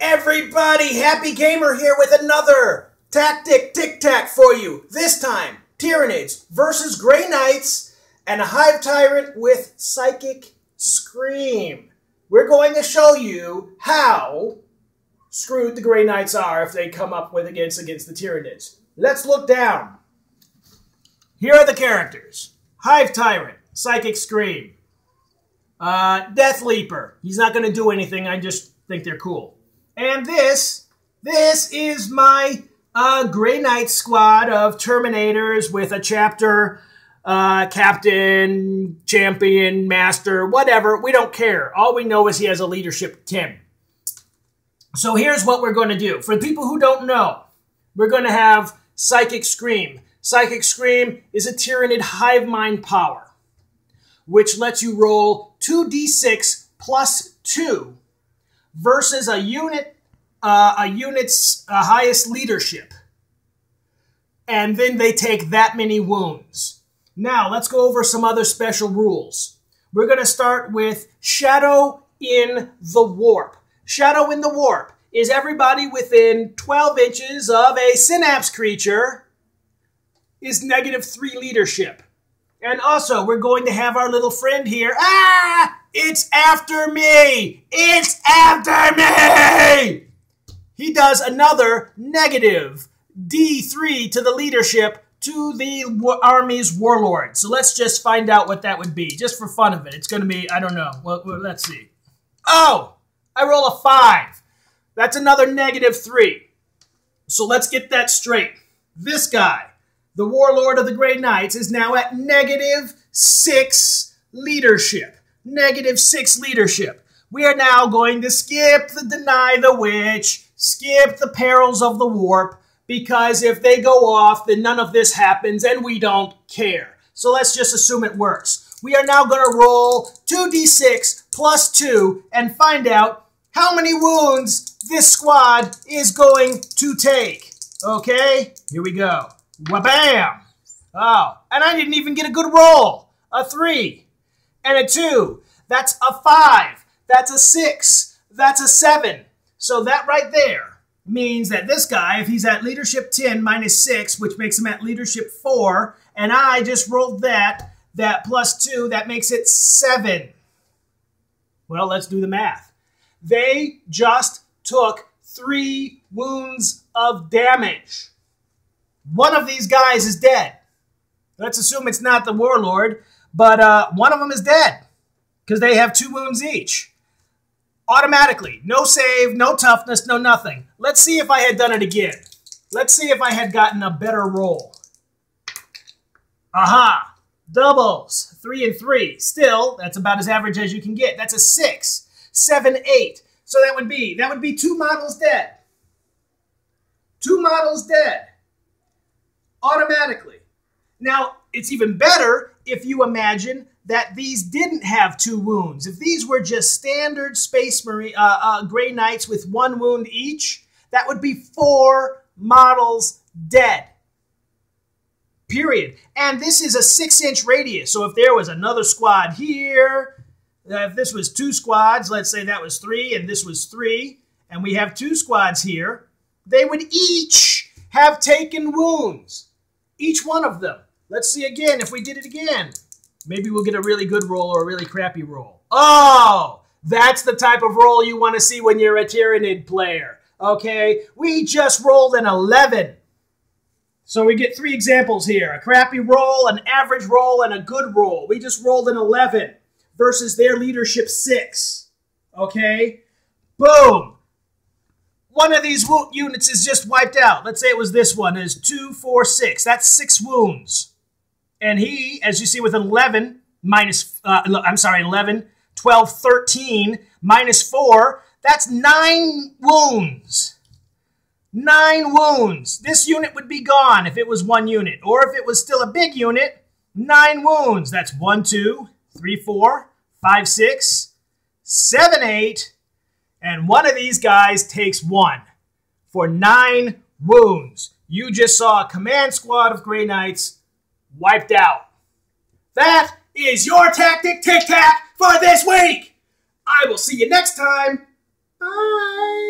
Everybody, Happy Gamer here with another Tactic Tic Tac for you. This time, Tyranids versus Grey Knights and a Hive Tyrant with Psychic Scream. We're going to show you how screwed the Grey Knights are if they come up with against against the Tyranids. Let's look down. Here are the characters. Hive Tyrant, Psychic Scream. Uh, Death Leaper. He's not going to do anything. I just think they're cool. And this, this is my uh, Grey Knight squad of Terminators with a chapter uh, captain, champion, master, whatever. We don't care. All we know is he has a leadership 10. So here's what we're going to do. For people who don't know, we're going to have Psychic Scream. Psychic Scream is a Tyranid hive mind power, which lets you roll 2d6 plus 2 versus a unit, uh, a unit's uh, highest leadership. And then they take that many wounds. Now, let's go over some other special rules. We're going to start with Shadow in the Warp. Shadow in the Warp is everybody within 12 inches of a Synapse creature is negative 3 leadership. And also, we're going to have our little friend here. Ah! It's after me! It's after me! He does another negative D3 to the leadership to the army's warlord. So let's just find out what that would be, just for fun of it. It's going to be, I don't know. Well, let's see. Oh! I roll a 5. That's another negative 3. So let's get that straight. This guy the warlord of the Grey Knights is now at negative six leadership. Negative six leadership. We are now going to skip the Deny the Witch, skip the Perils of the Warp, because if they go off, then none of this happens and we don't care. So let's just assume it works. We are now going to roll 2d6 plus 2 and find out how many wounds this squad is going to take. Okay, here we go. Wabam! Oh, and I didn't even get a good roll. A three and a two. That's a five. That's a six. That's a seven. So that right there means that this guy, if he's at leadership 10 minus 6, which makes him at leadership 4, and I just rolled that, that plus 2, that makes it 7. Well, let's do the math. They just took 3 wounds of damage. One of these guys is dead. Let's assume it's not the warlord, but uh, one of them is dead because they have two wounds each. Automatically, no save, no toughness, no nothing. Let's see if I had done it again. Let's see if I had gotten a better roll. Aha! Doubles. Three and three. Still, that's about as average as you can get. That's a six, seven, eight. So that would be, that would be two models dead. Two models dead automatically. Now, it's even better if you imagine that these didn't have two wounds. If these were just standard Space Marine uh, uh, Grey Knights with one wound each, that would be four models dead. Period. And this is a six inch radius. So if there was another squad here, uh, if this was two squads, let's say that was three and this was three, and we have two squads here, they would each have taken wounds. Each one of them. Let's see again if we did it again. Maybe we'll get a really good roll or a really crappy roll. Oh, that's the type of roll you want to see when you're a Tyranid player. Okay, we just rolled an 11. So we get three examples here. A crappy roll, an average roll, and a good roll. We just rolled an 11 versus their leadership 6. Okay? Boom one of these units is just wiped out. Let's say it was this one, is two, four, six. That's six wounds. And he, as you see with 11, minus, uh, I'm sorry, 11, 12, 13, minus four, that's nine wounds. Nine wounds. This unit would be gone if it was one unit. Or if it was still a big unit, nine wounds. That's one, two, three, four, five, six, seven, eight, and one of these guys takes one for nine wounds. You just saw a command squad of Grey Knights wiped out. That is your tactic tic tac for this week. I will see you next time. Bye.